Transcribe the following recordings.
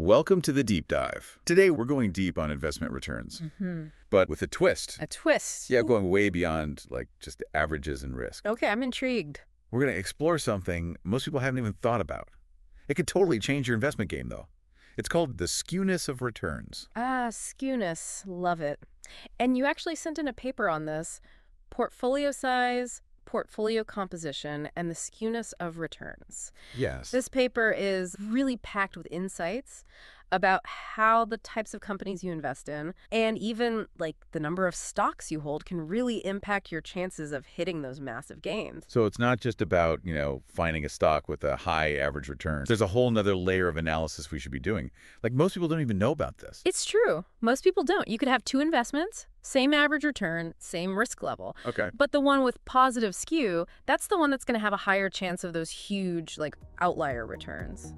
Welcome to the deep dive. Today we're going deep on investment returns, but with a twist. A twist. Yeah, going way beyond like just averages and risk. Okay, I'm intrigued. We're going to explore something most people haven't even thought about. It could totally change your investment game, though. It's called the skewness of returns. Ah, skewness. Love it. And you actually sent in a paper on this. Portfolio size, portfolio composition, and the skewness of returns. Yes. This paper is really packed with insights about how the types of companies you invest in and even like the number of stocks you hold can really impact your chances of hitting those massive gains. So it's not just about, you know, finding a stock with a high average return. There's a whole nother layer of analysis we should be doing. Like most people don't even know about this. It's true. Most people don't. You could have two investments, same average return, same risk level. Okay. But the one with positive skew, that's the one that's going to have a higher chance of those huge, like, outlier returns.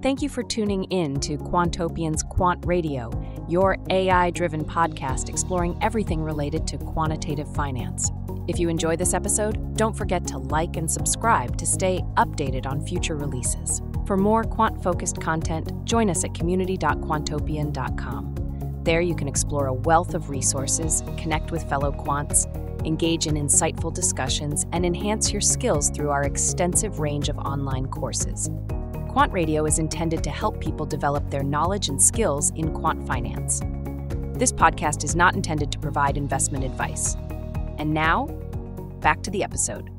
Thank you for tuning in to Quantopian's Quant Radio, your AI driven podcast exploring everything related to quantitative finance. If you enjoy this episode, don't forget to like and subscribe to stay updated on future releases. For more quant focused content, join us at community.quantopian.com. There you can explore a wealth of resources, connect with fellow quants, engage in insightful discussions, and enhance your skills through our extensive range of online courses. Quant Radio is intended to help people develop their knowledge and skills in quant finance. This podcast is not intended to provide investment advice. And now, back to the episode.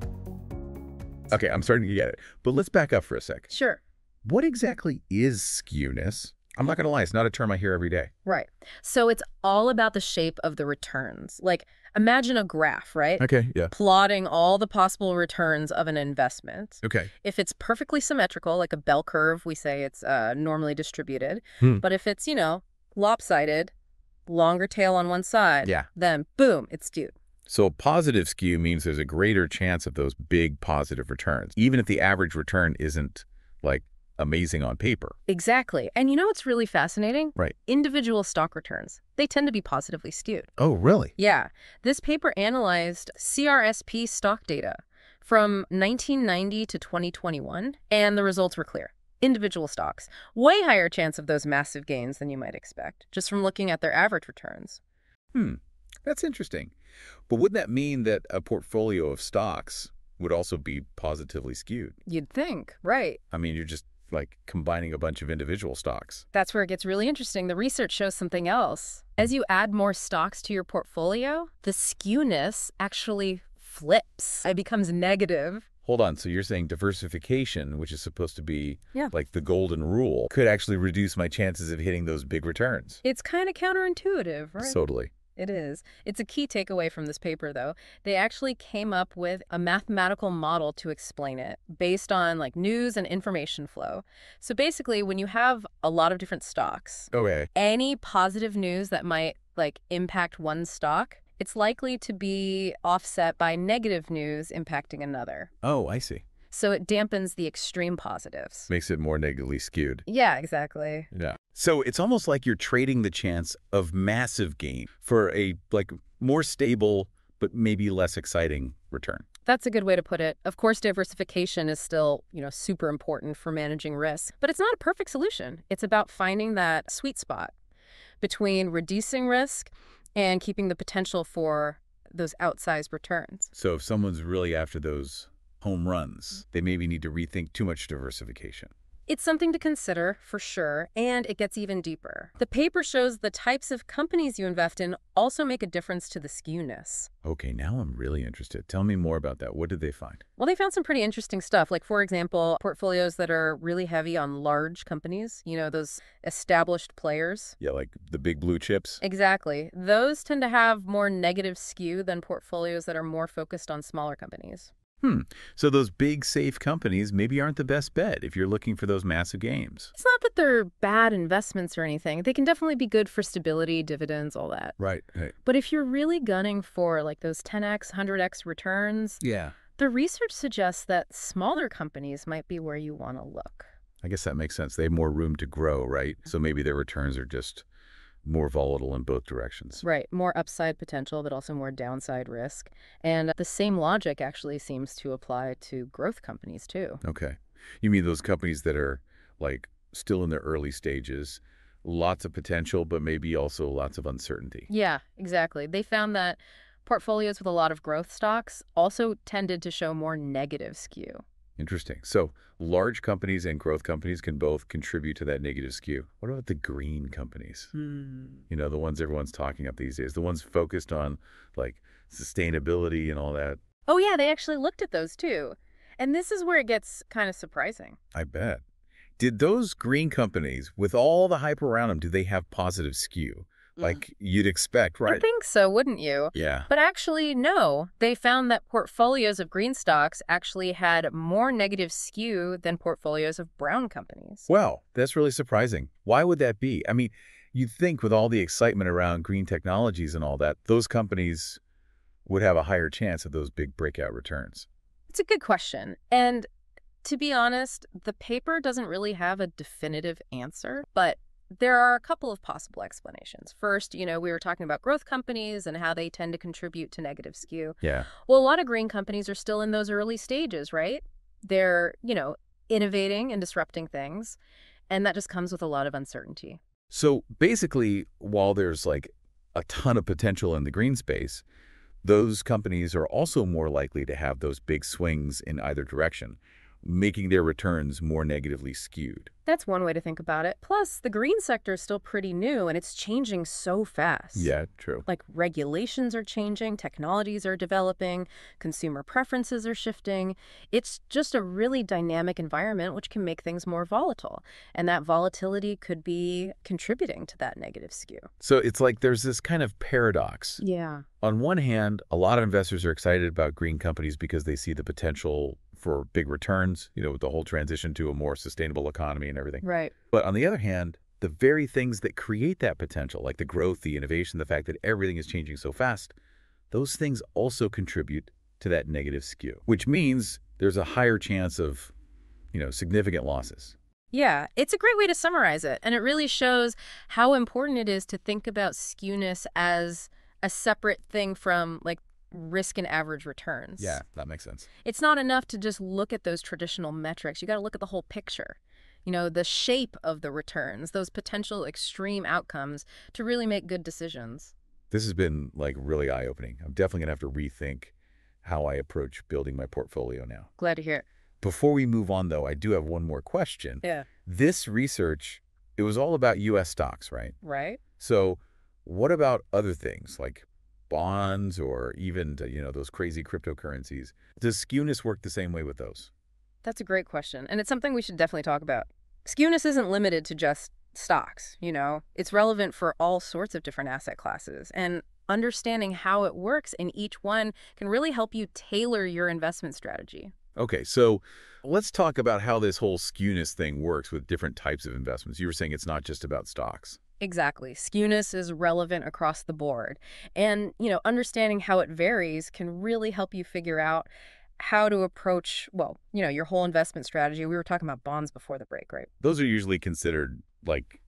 Okay, I'm starting to get it. But let's back up for a sec. Sure. What exactly is skewness? I'm not going to lie, it's not a term I hear every day. Right. So it's all about the shape of the returns. Like, imagine a graph, right? Okay, yeah. Plotting all the possible returns of an investment. Okay. If it's perfectly symmetrical, like a bell curve, we say it's uh, normally distributed. Hmm. But if it's, you know, lopsided, longer tail on one side, Yeah. then boom, it's skewed. So a positive skew means there's a greater chance of those big positive returns, even if the average return isn't like amazing on paper. Exactly. And you know what's really fascinating? Right. Individual stock returns. They tend to be positively skewed. Oh, really? Yeah. This paper analyzed CRSP stock data from 1990 to 2021, and the results were clear. Individual stocks, way higher chance of those massive gains than you might expect, just from looking at their average returns. Hmm. That's interesting. But wouldn't that mean that a portfolio of stocks would also be positively skewed? You'd think, right. I mean, you're just like combining a bunch of individual stocks. That's where it gets really interesting. The research shows something else. As you add more stocks to your portfolio, the skewness actually flips. It becomes negative. Hold on. So you're saying diversification, which is supposed to be Yeah. like the golden rule, could actually reduce my chances of hitting those big returns. It's kind of counterintuitive, right? Totally. It is. It's a key takeaway from this paper, though. They actually came up with a mathematical model to explain it based on like news and information flow. So basically, when you have a lot of different stocks, Okay. any positive news that might like impact one stock, it's likely to be offset by negative news impacting another. Oh, I see. So it dampens the extreme positives. Makes it more negatively skewed. Yeah, exactly. Yeah. So it's almost like you're trading the chance of massive gain for a like more stable but maybe less exciting return. That's a good way to put it. Of course, diversification is still, you know, super important for managing risk, but it's not a perfect solution. It's about finding that sweet spot between reducing risk and keeping the potential for those outsized returns. So if someone's really after those home runs, they maybe need to rethink too much diversification. It's something to consider for sure, and it gets even deeper. The paper shows the types of companies you invest in also make a difference to the skewness. Okay, now I'm really interested. Tell me more about that. What did they find? Well, they found some pretty interesting stuff. Like, for example, portfolios that are really heavy on large companies, you know, those established players. Yeah, like the big blue chips. Exactly. Those tend to have more negative skew than portfolios that are more focused on smaller companies. Hmm. So those big safe companies maybe aren't the best bet if you're looking for those massive gains. It's not that they're bad investments or anything. They can definitely be good for stability, dividends, all that. Right. Right. But if you're really gunning for like those 10x, 100x returns, Yeah. the research suggests that smaller companies might be where you want to look. I guess that makes sense. They have more room to grow, right? So maybe their returns are just more volatile in both directions. Right. More upside potential, but also more downside risk. And the same logic actually seems to apply to growth companies too. Okay. You mean those companies that are like still in their early stages, lots of potential, but maybe also lots of uncertainty. Yeah, exactly. They found that portfolios with a lot of growth stocks also tended to show more negative skew. Interesting. So large companies and growth companies can both contribute to that negative skew. What about the green companies? Hmm. You know, the ones everyone's talking up these days, the ones focused on like sustainability and all that. Oh, yeah, they actually looked at those too. And this is where it gets kind of surprising. I bet. Did those green companies, with all the hype around them, do they have positive skew? Mm. Like you'd expect, right? I think so, wouldn't you? Yeah. But actually, no. They found that portfolios of green stocks actually had more negative skew than portfolios of brown companies. Well, that's really surprising. Why would that be? I mean, you'd think with all the excitement around green technologies and all that, those companies would have a higher chance of those big breakout returns. It's a good question. And to be honest, the paper doesn't really have a definitive answer, but there are a couple of possible explanations. First, you know, we were talking about growth companies and how they tend to contribute to negative skew. Yeah. Well, a lot of green companies are still in those early stages, right? They're, you know, innovating and disrupting things, and that just comes with a lot of uncertainty. So basically, while there's like a ton of potential in the green space, those companies are also more likely to have those big swings in either direction, making their returns more negatively skewed. That's one way to think about it. Plus, the green sector is still pretty new and it's changing so fast. Yeah, true. Like regulations are changing, technologies are developing, consumer preferences are shifting. It's just a really dynamic environment which can make things more volatile. And that volatility could be contributing to that negative skew. So it's like there's this kind of paradox. Yeah. On one hand, a lot of investors are excited about green companies because they see the potential for big returns, you know, with the whole transition to a more sustainable economy and everything. Right. But on the other hand, the very things that create that potential, like the growth, the innovation, the fact that everything is changing so fast, those things also contribute to that negative skew, which means there's a higher chance of, you know, significant losses. Yeah, it's a great way to summarize it. And it really shows how important it is to think about skewness as a separate thing from like risk and average returns. Yeah, that makes sense. It's not enough to just look at those traditional metrics. You got to look at the whole picture. You know, the shape of the returns, those potential extreme outcomes to really make good decisions. This has been like really eye-opening. I'm definitely going to have to rethink how I approach building my portfolio now. Glad to hear it. Before we move on, though, I do have one more question. Yeah. This research, it was all about U.S. stocks, right? Right? So what about other things like bonds or even, you know, those crazy cryptocurrencies? Does skewness work the same way with those? That's a great question. And it's something we should definitely talk about. Skewness isn't limited to just stocks, you know, it's relevant for all sorts of different asset classes. And understanding how it works in each one can really help you tailor your investment strategy. Okay, so let's talk about how this whole skewness thing works with different types of investments. You were saying it's not just about stocks. Exactly. Skewness is relevant across the board. And, you know, understanding how it varies can really help you figure out how to approach, well, you know, your whole investment strategy. We were talking about bonds before the break, right? Those are usually considered like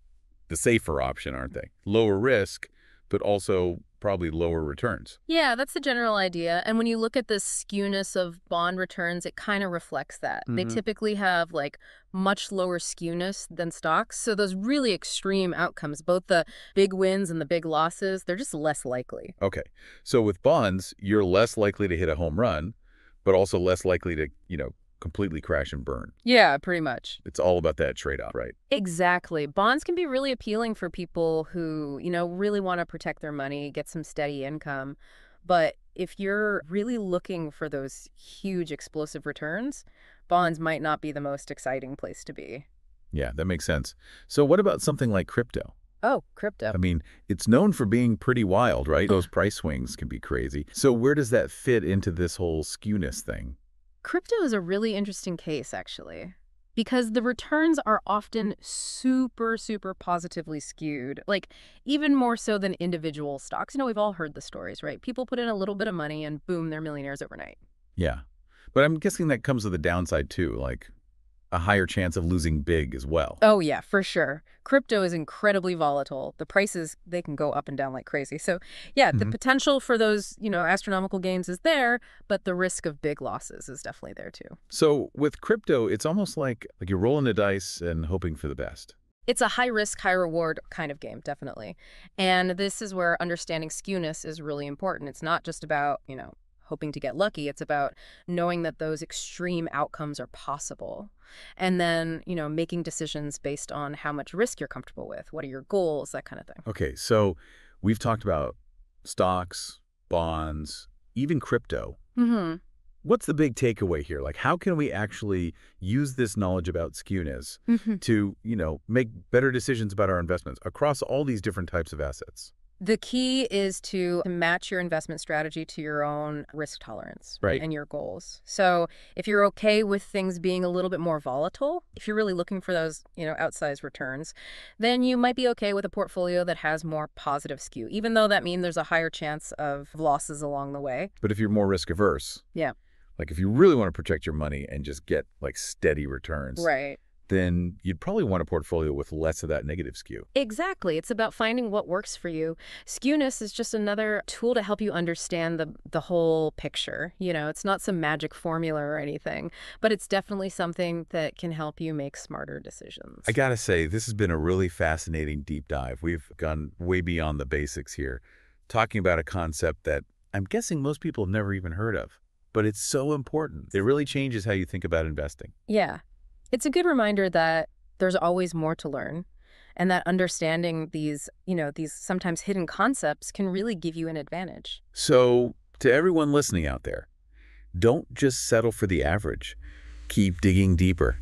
the safer option, aren't they? Lower risk, but also probably lower returns. Yeah, that's the general idea. And when you look at the skewness of bond returns, it kind of reflects that. They Mhm. typically have like much lower skewness than stocks. So those really extreme outcomes, both the big wins and the big losses, they're just less likely. Okay, so with bonds, you're less likely to hit a home run, but also less likely to, you know, completely crash and burn. Yeah, pretty much. It's all about that trade-off, right? Exactly. Bonds can be really appealing for people who, you know, really want to protect their money, get some steady income. But if you're really looking for those huge explosive returns, bonds might not be the most exciting place to be. Yeah, that makes sense. So what about something like crypto? Oh, crypto. I mean, it's known for being pretty wild, right? Those price swings can be crazy. So where does that fit into this whole skewness thing? Crypto is a really interesting case, actually, because the returns are often mm. super, super positively skewed, like even more so than individual stocks. You know, we've all heard the stories, right? People put in a little bit of money and boom, they're millionaires overnight. Yeah. But I'm guessing that comes with a downside too. Like, a higher chance of losing big as well. Oh, yeah, for sure. Crypto is incredibly volatile. The prices, they can go up and down like crazy. So, yeah, the Mhm. potential for those, you know, astronomical gains is there, but the risk of big losses is definitely there too. So with crypto, it's almost like like you're rolling the dice and hoping for the best. It's a high risk, high reward kind of game, definitely. And this is where understanding skewness is really important. It's not just about, you know, hoping to get lucky. It's about knowing that those extreme outcomes are possible. And then, you know, making decisions based on how much risk you're comfortable with. What are your goals? That kind of thing. Okay, so we've talked about stocks, bonds, even crypto. Mm-hmm. What's the big takeaway here? Like, how can we actually use this knowledge about skewness Mm-hmm. to, you know, make better decisions about our investments across all these different types of assets? The key is to match your investment strategy to your own risk tolerance Right. and your goals. So if you're okay with things being a little bit more volatile, if you're really looking for those, you know, outsized returns, then you might be okay with a portfolio that has more positive skew, even though that means there's a higher chance of losses along the way. But if you're more risk averse, Yeah. like if you really want to protect your money and just get like steady returns, Right. Then you'd probably want a portfolio with less of that negative skew. Exactly. It's about finding what works for you. Skewness is just another tool to help you understand the the whole picture. You know, it's not some magic formula or anything, but it's definitely something that can help you make smarter decisions. I gotta say, this has been a really fascinating deep dive. We've gone way beyond the basics here, talking about a concept that I'm guessing most people have never even heard of. But it's so important. It really changes how you think about investing. yeah. It's a good reminder that there's always more to learn and that understanding these, you know, these sometimes hidden concepts can really give you an advantage. So, to everyone listening out there, don't just settle for the average. Keep digging deeper.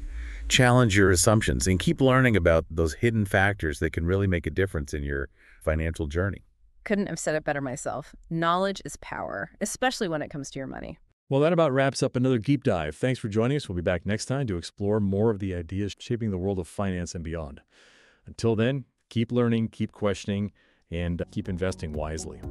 Challenge your assumptions and keep learning about those hidden factors that can really make a difference in your financial journey. Couldn't have said it better myself. Knowledge is power, especially when it comes to your money. Well, that about wraps up another deep dive. Thanks for joining us. We'll be back next time to explore more of the ideas shaping the world of finance and beyond. Until then, keep learning, keep questioning, and keep investing wisely.